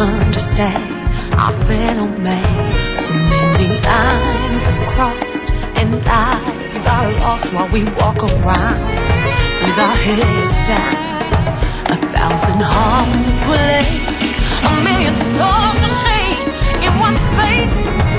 understand our phenomenon. So many lines are crossed and lives are lost while we walk around with our heads down. A thousand hearts will ache, a million souls will shake in one space.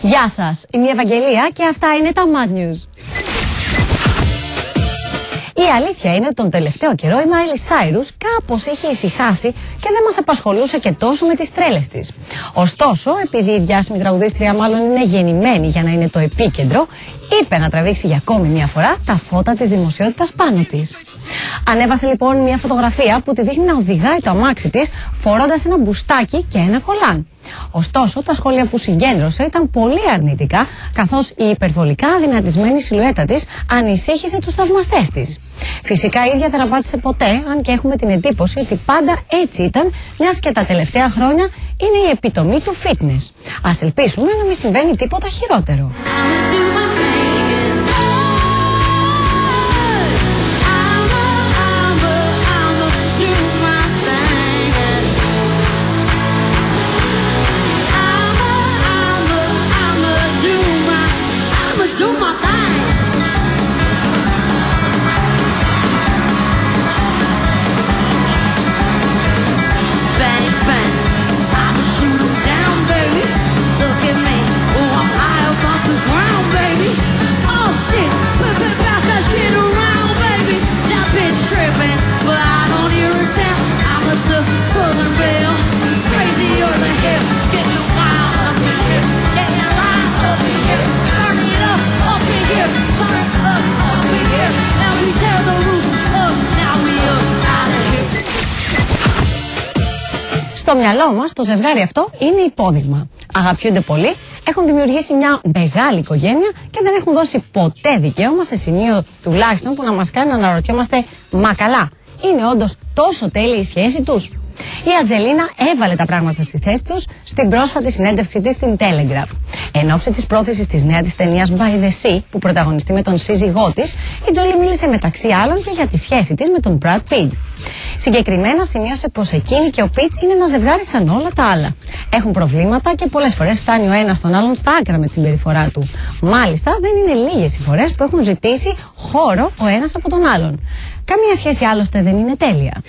Γεια σας, είμαι η Ευαγγελία και αυτά είναι τα Mad News. Η αλήθεια είναι ότι τον τελευταίο καιρό η Μάιλι Σάιρους κάπως είχε ησυχάσει και δεν μας απασχολούσε και τόσο με τις τρέλες της. Ωστόσο, επειδή η διάσημη τραγουδίστρια μάλλον είναι γεννημένη για να είναι το επίκεντρο, είπε να τραβήξει για ακόμη μια φορά τα φώτα της δημοσιότητας πάνω της. Ανέβασε λοιπόν μια φωτογραφία που τη δείχνει να οδηγάει το αμάξι της φορώντας ένα μπουστάκι και ένα κολάν. Ωστόσο, τα σχόλια που συγκέντρωσε ήταν πολύ αρνητικά, καθώς η υπερβολικά αδυνατισμένη σιλουέτα της ανησύχησε τους θαυμαστές της. Φυσικά η ίδια δεν απάντησε ποτέ, αν και έχουμε την εντύπωση ότι πάντα έτσι ήταν, μιας και τα τελευταία χρόνια είναι η επιτομή του fitness. Α ελπίσουμε να μην συμβαίνει τίποτα χειρότερο. Στο μυαλό μας το ζευγάρι αυτό είναι υπόδειγμα. Αγαπιούνται πολύ, έχουν δημιουργήσει μια μεγάλη οικογένεια και δεν έχουν δώσει ποτέ δικαίωμα σε σημείο τουλάχιστον που να μας κάνει να αναρωτιόμαστε Μα καλά, είναι όντως τόσο τέλειη η σχέση τους; Η Ατζελίνα έβαλε τα πράγματα στη θέση τους στην πρόσφατη συνέντευξή της στην Telegraph. Εν ώψη της πρόθεσης της νέας της ταινίας By the Sea, που πρωταγωνιστεί με τον σύζυγό της, η Τζολί μίλησε μεταξύ άλλων και για τη σχέση της με τον Brad Pitt. Συγκεκριμένα σημείωσε πως εκείνη και ο Πιτ είναι ένα ζευγάρι σαν όλα τα άλλα. Έχουν προβλήματα και πολλές φορές φτάνει ο ένας τον άλλον στα άκρα με τη συμπεριφορά του. Μάλιστα, δεν είναι λίγες οι φορές που έχουν ζητήσει χώρο ο ένας από τον άλλον. Καμία σχέση άλλωστε δεν είναι τέλεια.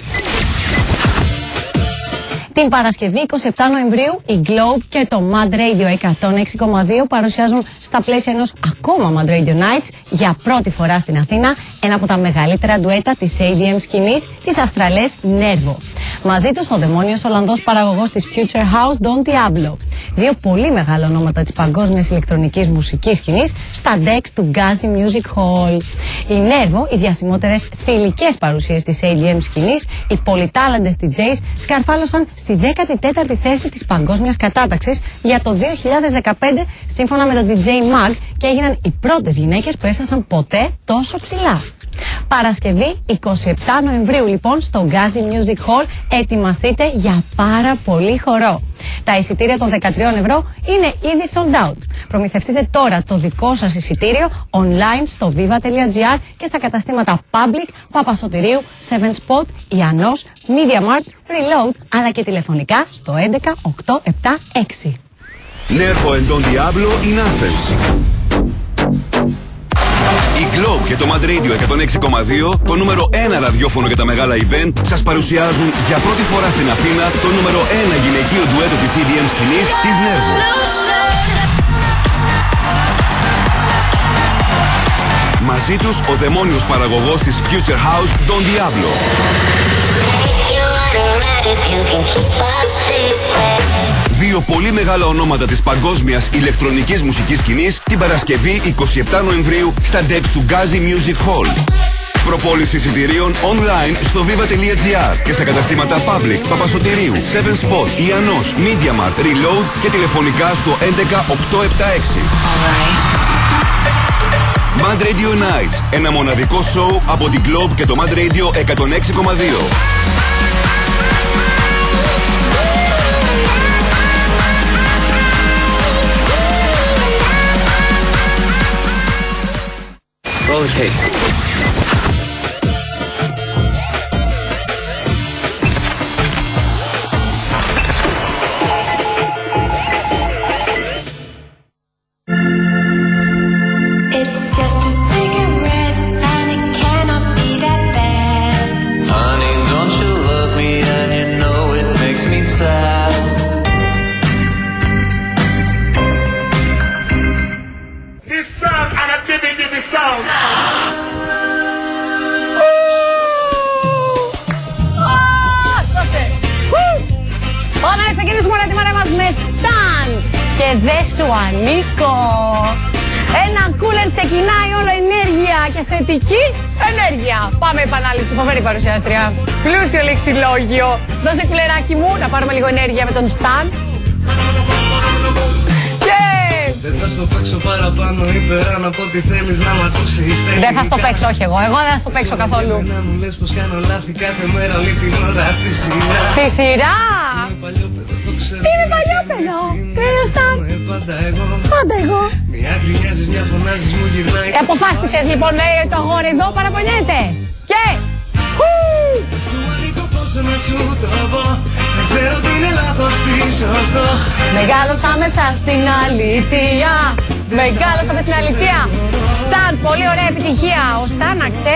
Την Παρασκευή 27 Νοεμβρίου η Globe και το Mad Radio 106,2 παρουσιάζουν στα πλαίσια ενός ακόμα Mad Radio Nights για πρώτη φορά στην Αθήνα ένα από τα μεγαλύτερα ντουέτα της ADM σκηνής της Αυστραλές Nervo. Μαζί τους ο δαιμόνιος Ολλανδός παραγωγός της Future House Don Diablo. Δύο πολύ μεγάλα ονόματα της παγκόσμιας ηλεκτρονικής μουσικής σκηνής στα decks του Gazi Music Hall. Η Nervo, οι διασημότερες θηλυκές παρουσίες της ADM σκηνής, οι πολυτάλαντες DJs σκαρφάλωσαν στη 14η θέση της παγκόσμιας κατάταξης για το 2015 σύμφωνα με το DJ Mag και έγιναν οι πρώτες γυναίκες που έφτασαν ποτέ τόσο ψηλά. Παρασκευή 27 Νοεμβρίου λοιπόν στο Gazi Music Hall ετοιμαστείτε για πάρα πολύ χορό. Τα εισιτήρια των 13 ευρώ είναι ήδη sold out. Προμηθευτείτε τώρα το δικό σας εισιτήριο online στο viva.gr και στα καταστήματα Public, Παπασωτηρίου, 7 Spot, Ιαννός, Media Mart, Reload, αλλά και τηλεφωνικά στο 11 876. Νέχο εν τον Diablo in Athens. Η Globe και το Mad Radio 106,2, το νούμερο 1 ραδιόφωνο για τα μεγάλα event, σας παρουσιάζουν για πρώτη φορά στην Αθήνα το νούμερο 1 γυναικείο ντουέτο της EDM σκηνής, της Nervo. Μαζί τους ο δαιμόνιος παραγωγός της Future House, Don Diablo. Δύο πολύ μεγάλα ονόματα της παγκόσμιας ηλεκτρονικής μουσικής σκηνής την Παρασκευή 27 Νοεμβρίου στα decks του Gazi Music Hall. Προπόληση εισιτηρίων online στο viva.gr και στα καταστήματα Public, Παπασωτηρίου, 7 Spot, Ιαννός, Media Mart, Reload και τηλεφωνικά στο 11876. Mad Radio Nights, ένα μοναδικό σοου από την Globe και το Mad Radio 106,2. roll the cake. Ξεκινάει όλο ενέργεια και θετική ενέργεια. Πάμε επανάληψη, φοβερή παρουσιάστρια. Πλούσιο λεξιλόγιο. Δώσε κουλεράκι μου να πάρουμε λίγο ενέργεια με τον Σταν. Και Δεν θα στο παίξω παραπάνω ή πέραν από ό,τι θέλεις να μ' ακούσεις δεν θα στο παίξω, όχι εγώ. Εγώ δεν θα στο παίξω καθόλου. Να μου λες πως κάνω λάθη κάθε μέρα όλη την ώρα στη σειρά Στη σειρά. Είναι Σταν; Είμαι πάντα εγώ Πάντα εγώ. Μια γκρινιάζεις, μια φωνάζεις, μου γυρνάει Ε, αποφάσισες λοιπόν, λέει το αγόρι εδώ παραπονιέται. Και. Χου! Σου ανήκω πόσο να σου το πω Δεν ξέρω τι είναι λάθος, τι σωστό Μεγάλωσα μέσα στην αλήθεια. Μεγάλωσα μέσα στην αλήθεια. Σταν, πολύ ωραία επιτυχία. Ο Σταν, να ξέρεις.